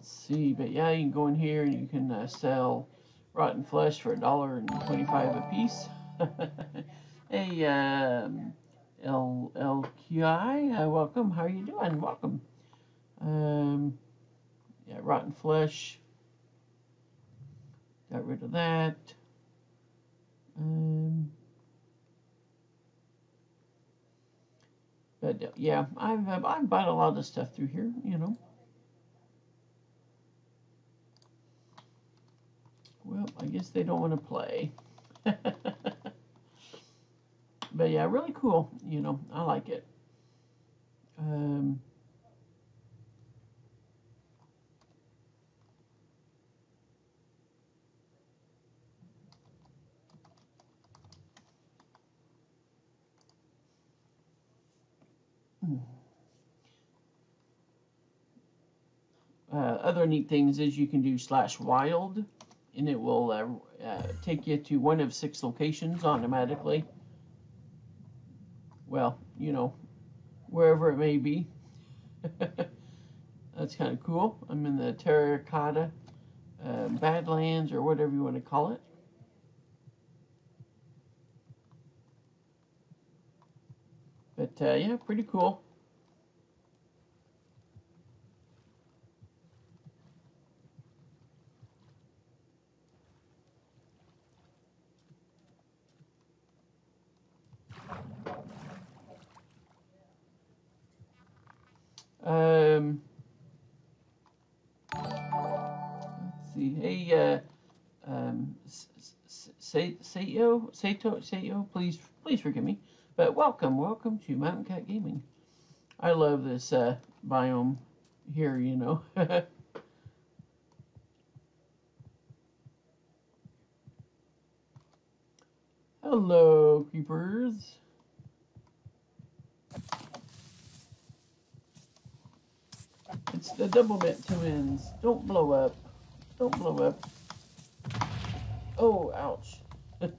let's see, but yeah, you can go in here and you can uh, sell rotten flesh for a dollar and twenty-five a piece. hey, um, L LQI, uh, welcome. How are you doing? Welcome. Um, yeah, rotten flesh. Got rid of that. Um, but uh, yeah, I've I've bought a lot of stuff through here, you know. Well, I guess they don't want to play. but yeah, really cool. You know, I like it. Um, uh, other neat things is you can do slash wild and it will uh, uh, take you to one of six locations automatically. Well, you know, wherever it may be. That's kind of cool. I'm in the Terracotta uh, Badlands or whatever you want to call it. But uh, yeah, pretty cool. Um, let's see. Hey, uh, um, Sato, Sato, Sato, please, please forgive me. But welcome, welcome to Mountain Cat Gaming. I love this uh, biome here, you know. Hello, creepers. It's the double bit twins. Don't blow up. Don't blow up. Oh, ouch.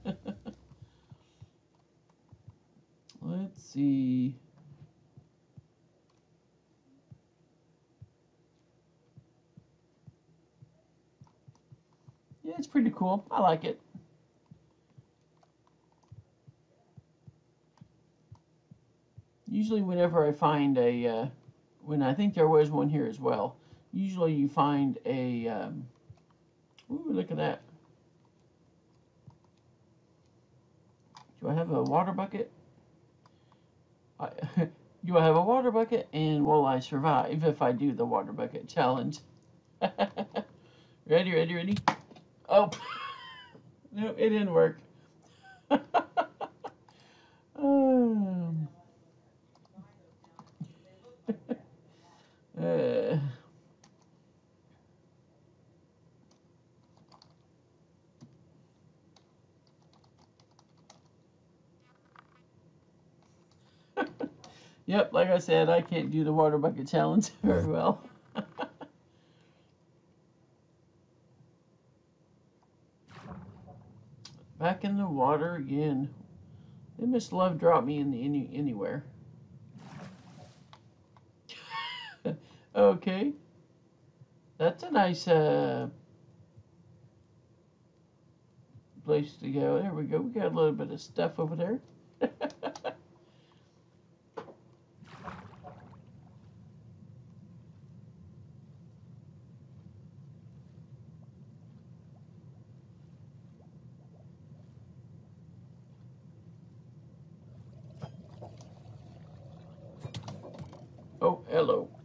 Let's see. Yeah, it's pretty cool. I like it. Usually whenever I find a uh, when I think there was one here as well. Usually you find a, um, ooh, look at that. Do I have a water bucket? I, do I have a water bucket? And will I survive if I do the water bucket challenge? ready, ready, ready? Oh, no, it didn't work. Said, I can't do the water bucket challenge very well. Back in the water again. They must love drop me in the any anywhere. Okay. That's a nice uh, place to go. There we go. We got a little bit of stuff over there. oh, hello.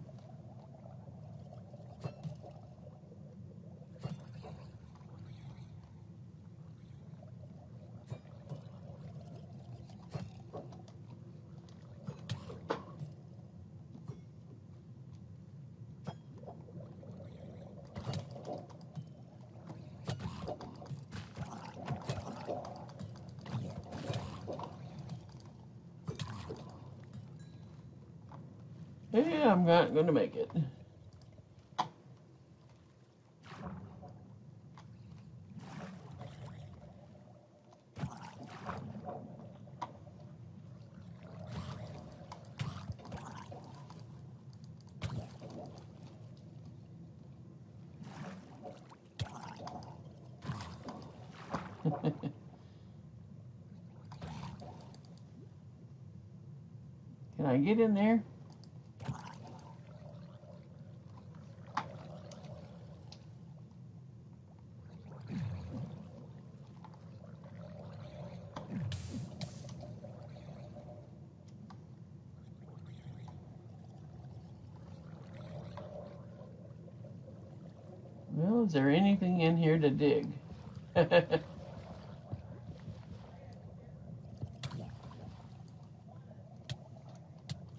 I'm not going to make it. Can I get in there? Is there anything in here to dig?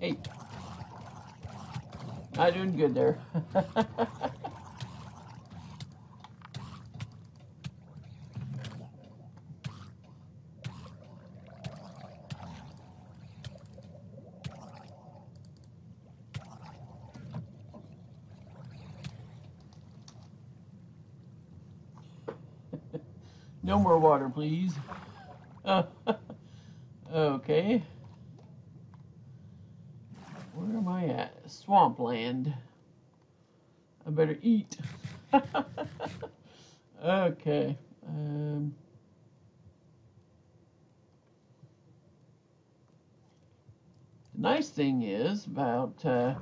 hey. Not doing good there. more water, please. okay. Where am I at? Swampland. I better eat. okay. Um, the nice thing is about uh,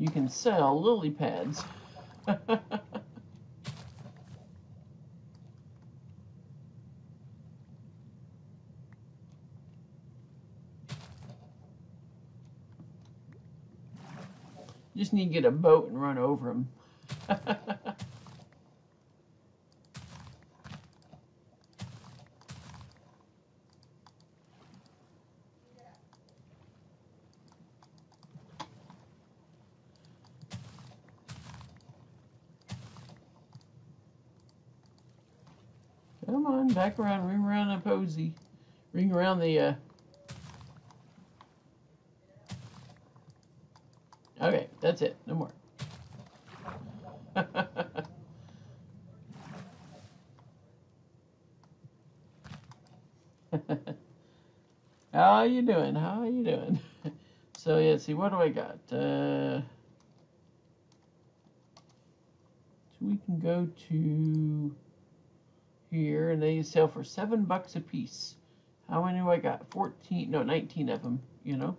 you can sell lily pads. Just need to get a boat and run over them. Come on, back around, ring around the posy. Ring around the, uh... Okay, that's it. No more. How are you doing? How are you doing? so, yeah, see, what do I got? Uh... So we can go to here, and they sell for seven bucks a piece. How many do I got? 14, no, 19 of them, you know.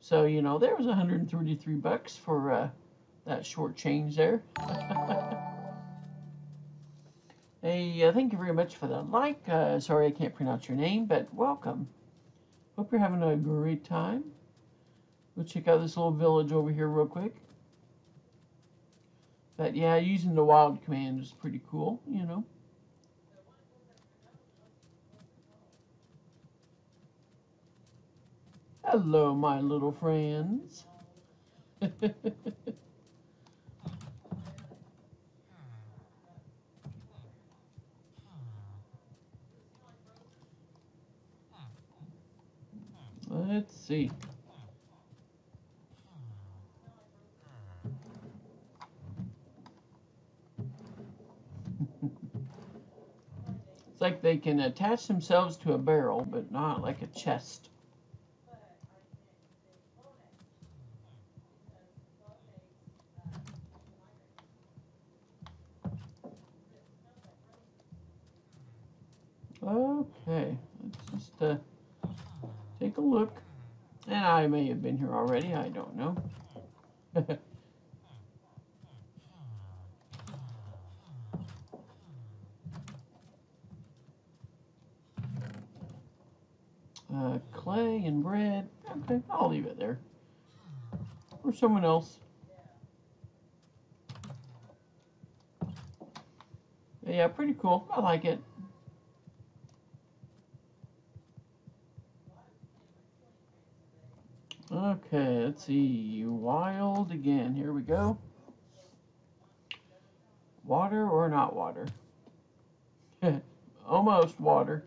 So, you know, there was 133 bucks for uh, that short change there. hey, uh, thank you very much for the like. Uh, sorry I can't pronounce your name, but welcome. Hope you're having a great time. We'll check out this little village over here real quick. But yeah, using the wild command is pretty cool, you know. Hello, my little friends. Let's see. it's like they can attach themselves to a barrel, but not like a chest. Okay, let's just uh, take a look. And I may have been here already, I don't know. uh, clay and bread. Okay, I'll leave it there. Or someone else. Yeah, pretty cool. I like it. Okay, let's see. Wild again. Here we go. Water or not water? Almost water.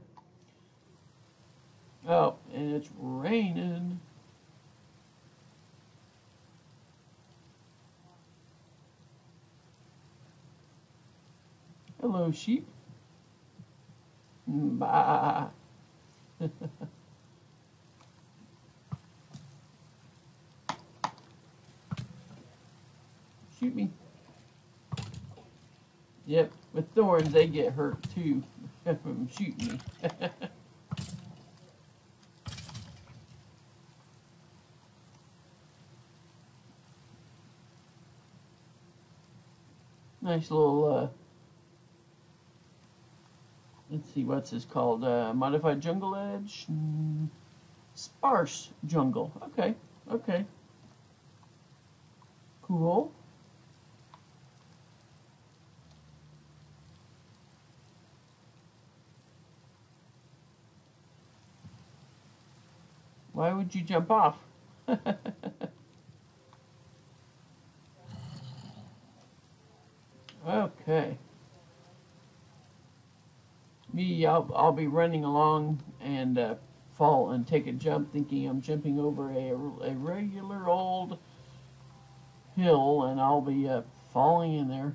Oh, and it's raining. Hello, sheep. Bye. Shoot me. Yep, with thorns they get hurt too. From shooting me. nice little uh, let's see what's this called? Uh, modified jungle edge? Mm, sparse jungle. Okay okay. Cool why would you jump off Okay. Me, I'll, I'll be running along and uh, fall and take a jump thinking I'm jumping over a, a regular old hill and I'll be uh, falling in there.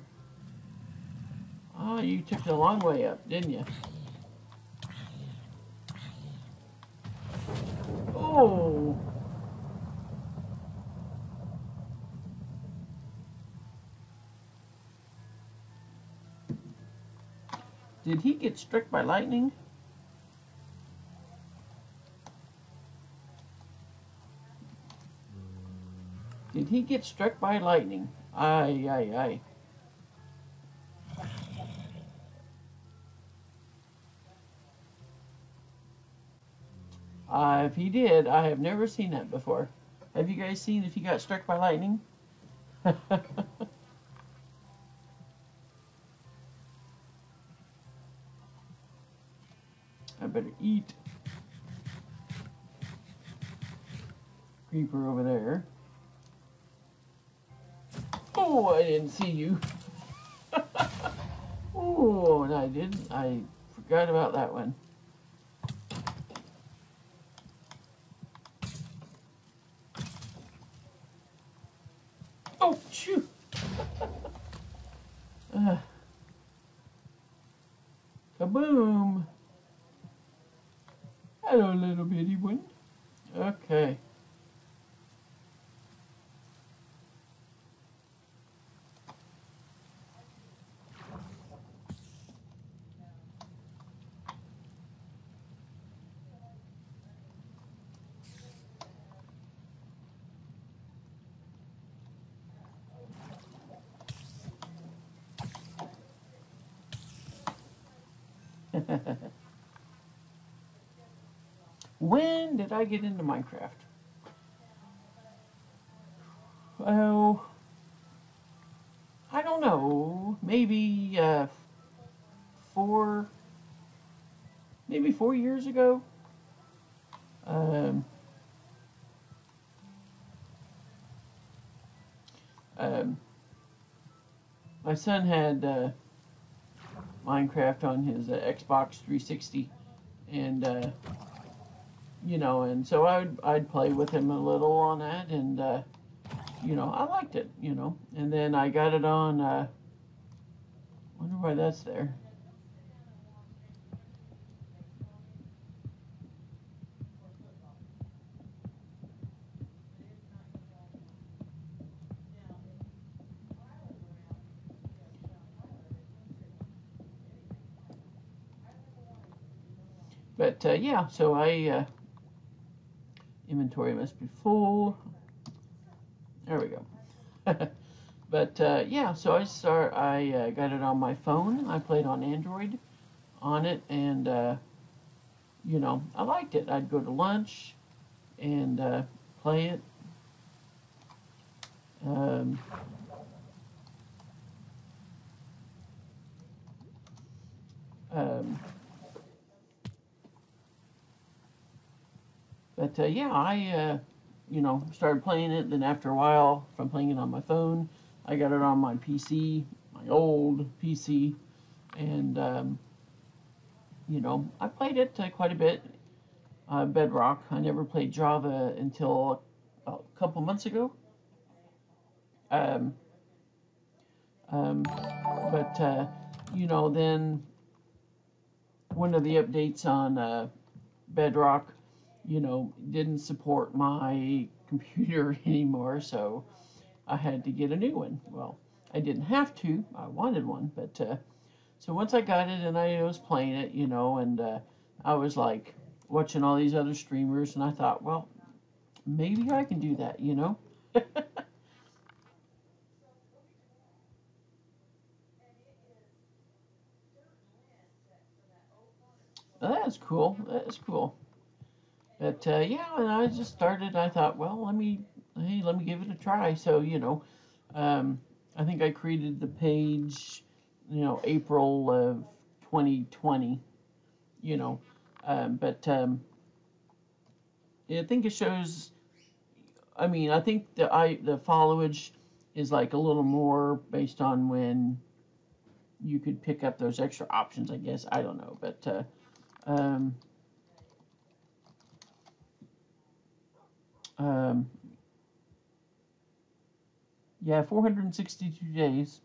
Ah, oh, you took the long way up, didn't you? Did he get struck by lightning? Did he get struck by lightning? Aye, aye, aye. Uh, if he did, I have never seen that before. Have you guys seen if he got struck by lightning? I better eat. Creeper over there. Oh, I didn't see you. oh, and I didn't. I forgot about that one. Oh, shoot. uh, kaboom. Hello, little bitty one. Okay. When did I get into Minecraft? Oh, I don't know. Maybe uh, four, maybe four years ago. Um, um, my son had uh, Minecraft on his uh, Xbox 360, and uh, you know, and so I'd, I'd play with him a little on that, and, uh, you know, I liked it, you know, and then I got it on, uh, wonder why that's there. But uh, yeah, so I uh, Inventory must be full. There we go. but uh, yeah, so I start. I uh, got it on my phone. I played on Android on it, and uh, you know, I liked it. I'd go to lunch and uh, play it. Um, um, But uh, yeah, I, uh, you know, started playing it. Then after a while, from playing it on my phone, I got it on my PC, my old PC, and um, you know, I played it uh, quite a bit. Uh, Bedrock. I never played Java until a couple months ago. Um, um, but uh, you know, then one of the updates on uh, Bedrock, you know, didn't support my computer anymore, so I had to get a new one. Well, I didn't have to, I wanted one, but uh, so once I got it and I was playing it, you know, and uh, I was like watching all these other streamers, and I thought, well, maybe I can do that, you know. That's cool. That's cool. But uh, yeah, and I just started. I thought, well, let me, hey, let me give it a try. So you know, um, I think I created the page, you know, April of 2020. You know, um, but um, I think it shows. I mean, I think the I the followage is like a little more based on when you could pick up those extra options. I guess I don't know, but. Uh, um, um, yeah, 462 days.